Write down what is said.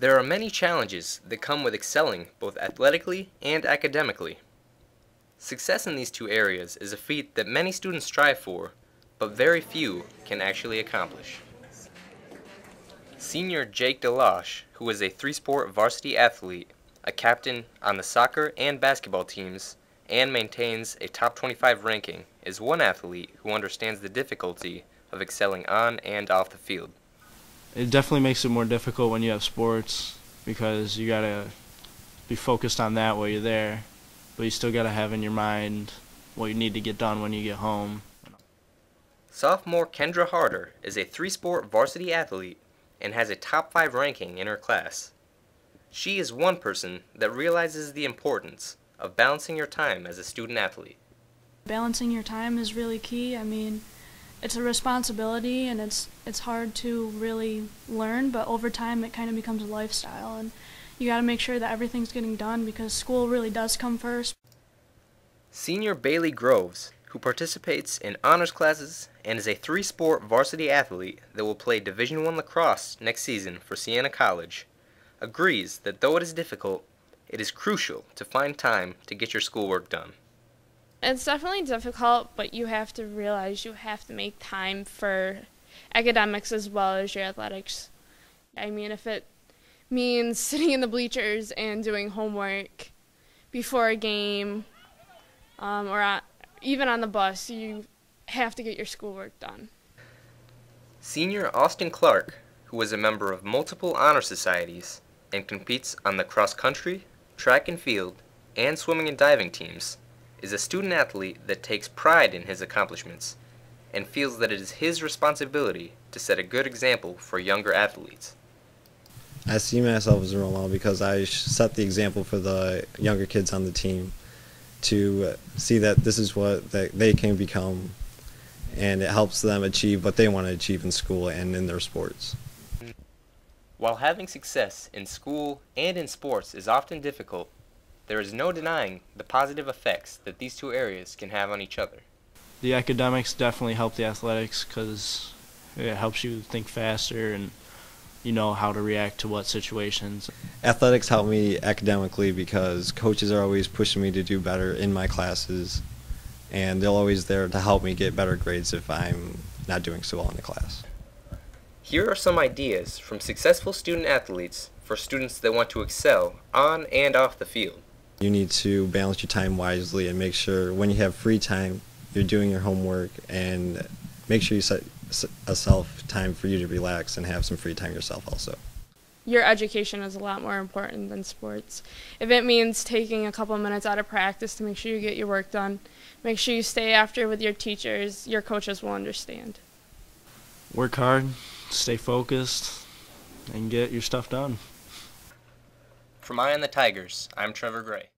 There are many challenges that come with excelling both athletically and academically. Success in these two areas is a feat that many students strive for, but very few can actually accomplish. Senior Jake DeLoche, who is a three-sport varsity athlete, a captain on the soccer and basketball teams, and maintains a top 25 ranking, is one athlete who understands the difficulty of excelling on and off the field. It definitely makes it more difficult when you have sports because you gotta be focused on that while you're there, but you still gotta have in your mind what you need to get done when you get home. Sophomore Kendra Harder is a three-sport varsity athlete and has a top 5 ranking in her class. She is one person that realizes the importance of balancing your time as a student athlete. Balancing your time is really key. I mean, it's a responsibility and it's it's hard to really learn, but over time it kind of becomes a lifestyle and you got to make sure that everything's getting done because school really does come first. Senior Bailey Groves, who participates in honors classes and is a three-sport varsity athlete that will play Division 1 lacrosse next season for Siena College, agrees that though it is difficult, it is crucial to find time to get your schoolwork done. It's definitely difficult, but you have to realize you have to make time for academics as well as your athletics. I mean, if it means sitting in the bleachers and doing homework before a game um, or even on the bus, you have to get your schoolwork done. Senior Austin Clark, who is a member of multiple honor societies and competes on the cross country, track and field, and swimming and diving teams, is a student athlete that takes pride in his accomplishments and feels that it is his responsibility to set a good example for younger athletes. I see myself as a role model because I set the example for the younger kids on the team to see that this is what they can become and it helps them achieve what they want to achieve in school and in their sports. While having success in school and in sports is often difficult, there is no denying the positive effects that these two areas can have on each other. The academics definitely help the athletics because it helps you think faster and you know how to react to what situations. Athletics help me academically because coaches are always pushing me to do better in my classes and they're always there to help me get better grades if I'm not doing so well in the class. Here are some ideas from successful student athletes for students that want to excel on and off the field. You need to balance your time wisely and make sure when you have free time, you're doing your homework and make sure you set a self time for you to relax and have some free time yourself also. Your education is a lot more important than sports. If it means taking a couple minutes out of practice to make sure you get your work done, make sure you stay after with your teachers, your coaches will understand. Work hard, stay focused, and get your stuff done. From Eye on the Tigers, I'm Trevor Gray.